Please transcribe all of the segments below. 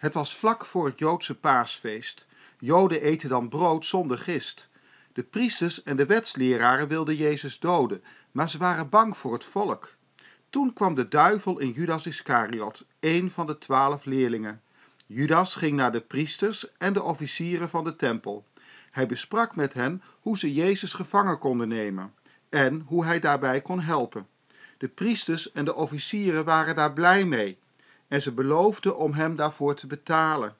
Het was vlak voor het Joodse paasfeest. Joden eten dan brood zonder gist. De priesters en de wetsleraren wilden Jezus doden, maar ze waren bang voor het volk. Toen kwam de duivel in Judas Iscariot, een van de twaalf leerlingen. Judas ging naar de priesters en de officieren van de tempel. Hij besprak met hen hoe ze Jezus gevangen konden nemen en hoe hij daarbij kon helpen. De priesters en de officieren waren daar blij mee en ze beloofden om hem daarvoor te betalen.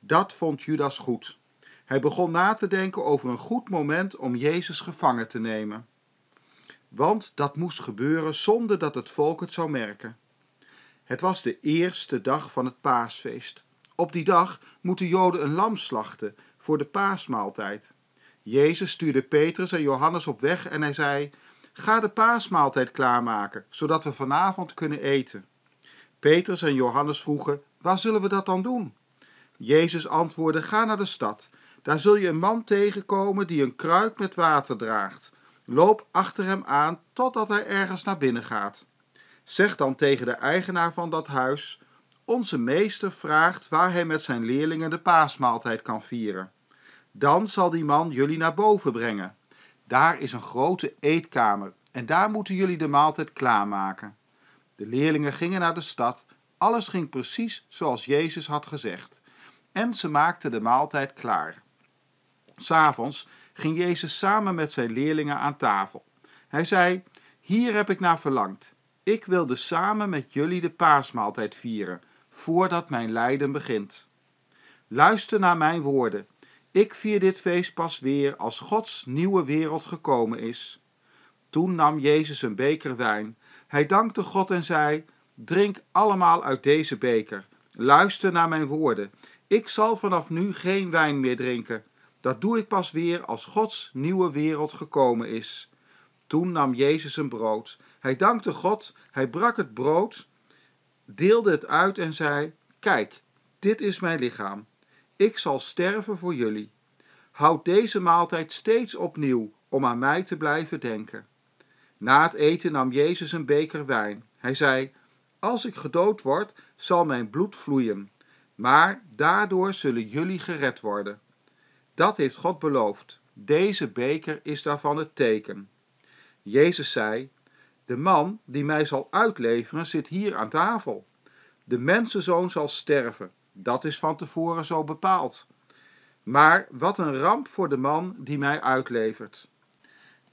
Dat vond Judas goed. Hij begon na te denken over een goed moment om Jezus gevangen te nemen. Want dat moest gebeuren zonder dat het volk het zou merken. Het was de eerste dag van het paasfeest. Op die dag moeten Joden een lam slachten voor de paasmaaltijd. Jezus stuurde Petrus en Johannes op weg en hij zei: Ga de paasmaaltijd klaarmaken, zodat we vanavond kunnen eten. Petrus en Johannes vroegen: Waar zullen we dat dan doen? Jezus antwoordde: Ga naar de stad. Daar zul je een man tegenkomen die een kruik met water draagt. Loop achter hem aan totdat hij ergens naar binnen gaat. Zeg dan tegen de eigenaar van dat huis: Onze meester vraagt waar hij met zijn leerlingen de paasmaaltijd kan vieren. Dan zal die man jullie naar boven brengen. Daar is een grote eetkamer en daar moeten jullie de maaltijd klaarmaken. De leerlingen gingen naar de stad. Alles ging precies zoals Jezus had gezegd. En ze maakten de maaltijd klaar. S'avonds ging Jezus samen met zijn leerlingen aan tafel. Hij zei: Hier heb ik naar verlangd. Ik wilde samen met jullie de paasmaaltijd vieren, voordat mijn lijden begint. Luister naar mijn woorden. Ik vier dit feest pas weer als Gods nieuwe wereld gekomen is. Toen nam Jezus een beker wijn. Hij dankte God en zei: Drink allemaal uit deze beker. Luister naar mijn woorden. Ik zal vanaf nu geen wijn meer drinken. Dat doe ik pas weer als Gods nieuwe wereld gekomen is. Toen nam Jezus een brood. Hij dankte God, hij brak het brood, deelde het uit en zei: Kijk, dit is mijn lichaam. Ik zal sterven voor jullie. Houd deze maaltijd steeds opnieuw om aan mij te blijven denken. Na het eten nam Jezus een beker wijn. Hij zei: Als ik gedood word, zal mijn bloed vloeien, maar daardoor zullen jullie gered worden. Dat heeft God beloofd. Deze beker is daarvan het teken. Jezus zei: De man die mij zal uitleveren zit hier aan tafel. De mensenzoon zal sterven. Dat is van tevoren zo bepaald. Maar wat een ramp voor de man die mij uitlevert.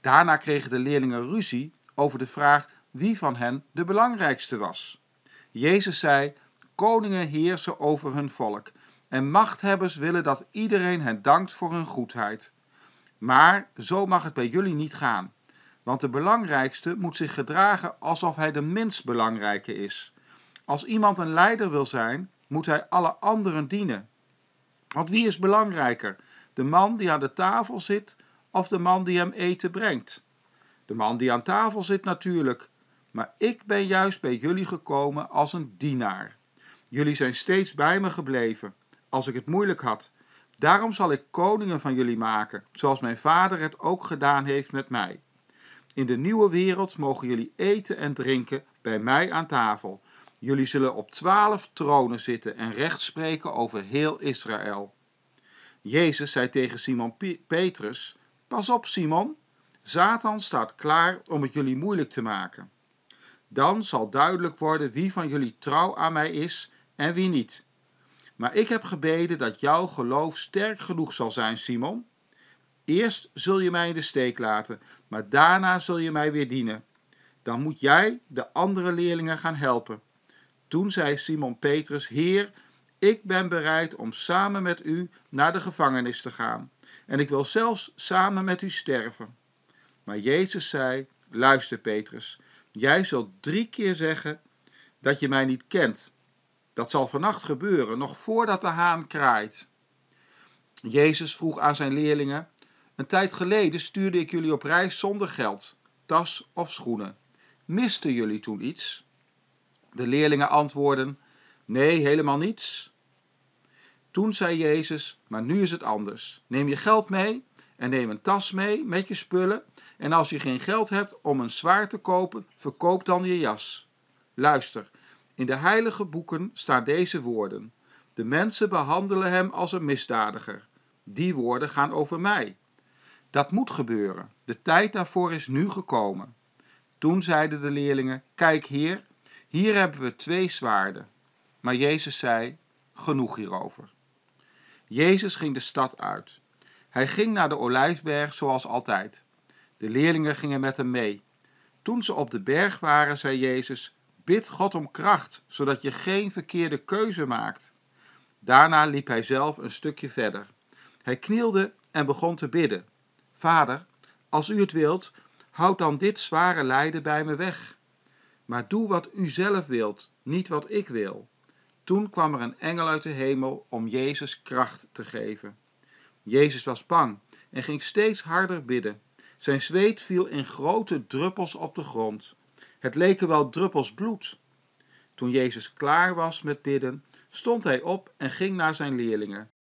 Daarna kregen de leerlingen ruzie over de vraag wie van hen de belangrijkste was. Jezus zei: Koningen heersen over hun volk en machthebbers willen dat iedereen hen dankt voor hun goedheid. Maar zo mag het bij jullie niet gaan, want de belangrijkste moet zich gedragen alsof hij de minst belangrijke is. Als iemand een leider wil zijn, moet hij alle anderen dienen. Want wie is belangrijker? De man die aan de tafel zit of de man die hem eten brengt? De man die aan tafel zit natuurlijk, maar ik ben juist bij jullie gekomen als een dienaar. Jullie zijn steeds bij me gebleven, als ik het moeilijk had. Daarom zal ik koningen van jullie maken, zoals mijn vader het ook gedaan heeft met mij. In de nieuwe wereld mogen jullie eten en drinken bij mij aan tafel. Jullie zullen op twaalf tronen zitten en recht spreken over heel Israël. Jezus zei tegen Simon Petrus: Pas op, Simon, Satan staat klaar om het jullie moeilijk te maken. Dan zal duidelijk worden wie van jullie trouw aan mij is en wie niet. Maar ik heb gebeden dat jouw geloof sterk genoeg zal zijn, Simon. Eerst zul je mij in de steek laten, maar daarna zul je mij weer dienen. Dan moet jij de andere leerlingen gaan helpen. Toen zei Simon Petrus: Heer, ik ben bereid om samen met u naar de gevangenis te gaan. En ik wil zelfs samen met u sterven. Maar Jezus zei: Luister, Petrus, jij zult drie keer zeggen dat je mij niet kent. Dat zal vannacht gebeuren, nog voordat de haan kraait. Jezus vroeg aan zijn leerlingen: Een tijd geleden stuurde ik jullie op reis zonder geld, tas of schoenen. Misten jullie toen iets? De leerlingen antwoordden: Nee, helemaal niets. Toen zei Jezus: Maar nu is het anders. Neem je geld mee en neem een tas mee met je spullen. En als je geen geld hebt om een zwaard te kopen, verkoop dan je jas. Luister, in de heilige boeken staan deze woorden: De mensen behandelen hem als een misdadiger. Die woorden gaan over mij. Dat moet gebeuren. De tijd daarvoor is nu gekomen. Toen zeiden de leerlingen: Kijk, heer, hier hebben we twee zwaarden. Maar Jezus zei: Genoeg hierover. Jezus ging de stad uit. Hij ging naar de olijfberg zoals altijd. De leerlingen gingen met hem mee. Toen ze op de berg waren, zei Jezus: Bid God om kracht, zodat je geen verkeerde keuze maakt. Daarna liep hij zelf een stukje verder. Hij knielde en begon te bidden. Vader, als u het wilt, houd dan dit zware lijden bij me weg. Maar doe wat u zelf wilt, niet wat ik wil. Toen kwam er een engel uit de hemel om Jezus kracht te geven. Jezus was bang en ging steeds harder bidden. Zijn zweet viel in grote druppels op de grond. Het leken wel druppels bloed. Toen Jezus klaar was met bidden, stond hij op en ging naar zijn leerlingen.